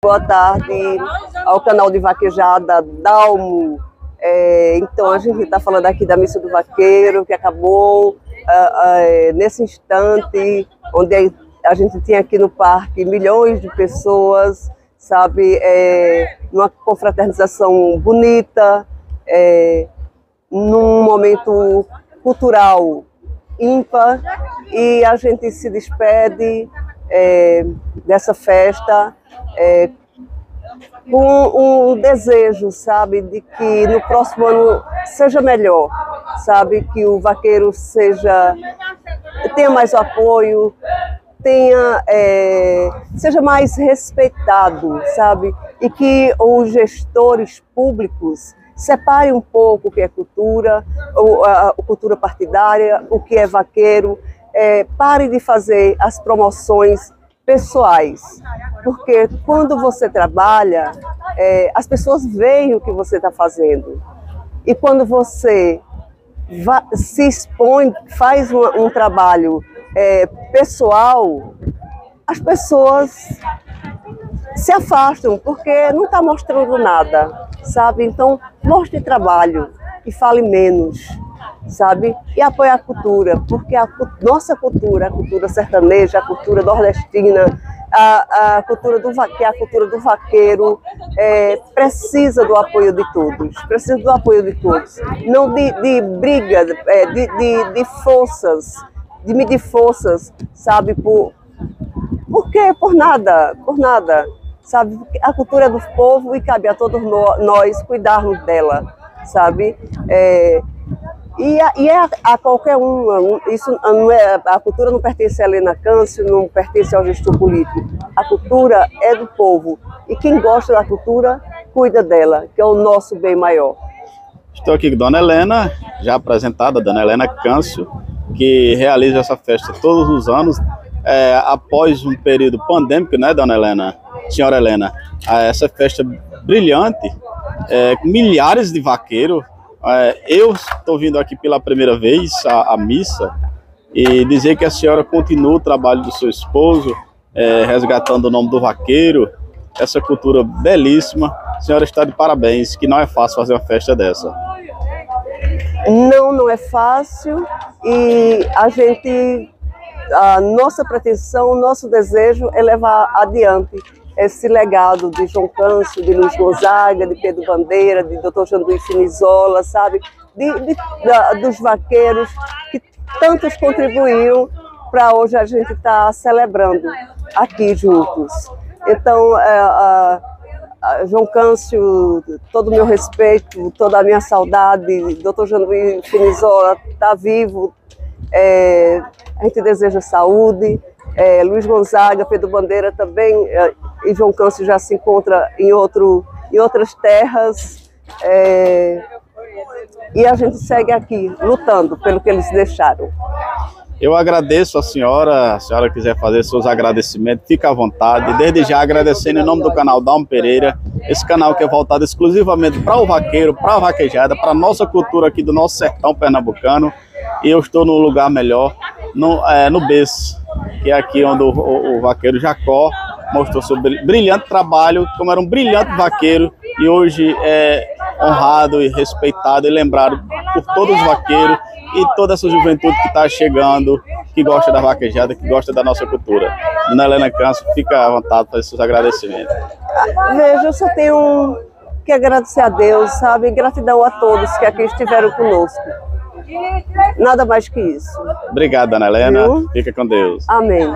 Boa tarde ao canal de vaquejada Dalmo. É, então a gente está falando aqui da missa do vaqueiro que acabou uh, uh, nesse instante onde a gente tinha aqui no parque milhões de pessoas, sabe, é, numa confraternização bonita, é, num momento cultural ímpar e a gente se despede é, dessa festa é, com um desejo, sabe, de que no próximo ano seja melhor, sabe, que o vaqueiro seja tenha mais apoio, tenha é, seja mais respeitado, sabe, e que os gestores públicos separem um pouco o que é cultura, a, a cultura partidária, o que é vaqueiro, é, pare de fazer as promoções pessoais, porque quando você trabalha, é, as pessoas veem o que você está fazendo. E quando você se expõe, faz um, um trabalho é, pessoal, as pessoas se afastam, porque não está mostrando nada, sabe? Então, mostre trabalho e fale menos sabe? E apoiar a cultura, porque a nossa cultura, a cultura sertaneja, a cultura nordestina, a, a cultura do vaqueiro, a cultura do vaqueiro é, precisa do apoio de todos, precisa do apoio de todos, não de, de briga, é, de, de, de forças, de medir forças, sabe? Por, por quê? Por nada, por nada, sabe? A cultura é do povo e cabe a todos nós cuidarmos dela, sabe? É, e, a, e é a, a, qualquer um, isso não é, a cultura não pertence a Helena Câncio, não pertence ao gestor político. A cultura é do povo. E quem gosta da cultura, cuida dela, que é o nosso bem maior. Estou aqui com Dona Helena, já apresentada, Dona Helena Câncio, que realiza essa festa todos os anos, é, após um período pandêmico, né, Dona Helena? Senhora Helena, essa festa brilhante, é, com milhares de vaqueiros, é, eu estou vindo aqui pela primeira vez à, missa e dizer que a senhora continua o trabalho do seu esposo, é, resgatando o nome do vaqueiro, essa cultura belíssima. A senhora está de parabéns, que não é fácil fazer uma festa dessa. Não, não é fácil e a gente, a nossa pretensão, o nosso desejo é levar adiante esse legado de João Câncio, de Luiz Gonzaga, de Pedro Bandeira, de Dr. Janduí Finizola, sabe? De, de, da, dos vaqueiros que tantos contribuíram para hoje a gente estar tá celebrando aqui juntos. Então, é, a, a João Câncio, todo o meu respeito, toda a minha saudade, Dr. Janduí Finizola está vivo, é, a gente deseja saúde, é, Luiz Gonzaga, Pedro Bandeira também, é, e João Câncio já se encontra em, outro, em outras terras. É, e a gente segue aqui, lutando pelo que eles deixaram. Eu agradeço a senhora, a senhora quiser fazer seus agradecimentos, fica à vontade. Desde já agradecendo em nome do canal Dalmo Pereira, esse canal que é voltado exclusivamente para o vaqueiro, para a vaquejada, para a nossa cultura aqui do nosso sertão pernambucano. E eu estou no lugar melhor, no, é, no berço, que é aqui onde o, o, o vaqueiro Jacó mostrou seu brilhante trabalho, como era um brilhante vaqueiro e hoje é honrado e respeitado e lembrado por todos os vaqueiros e toda essa juventude que está chegando, que gosta da vaquejada, que gosta da nossa cultura. Dona Helena Câncio, fica à vontade para seus agradecimentos. Veja, eu só tenho que agradecer a Deus, sabe? Gratidão a todos que aqui estiveram conosco. Nada mais que isso. Obrigado, Dona Helena. Viu? Fica com Deus. Amém.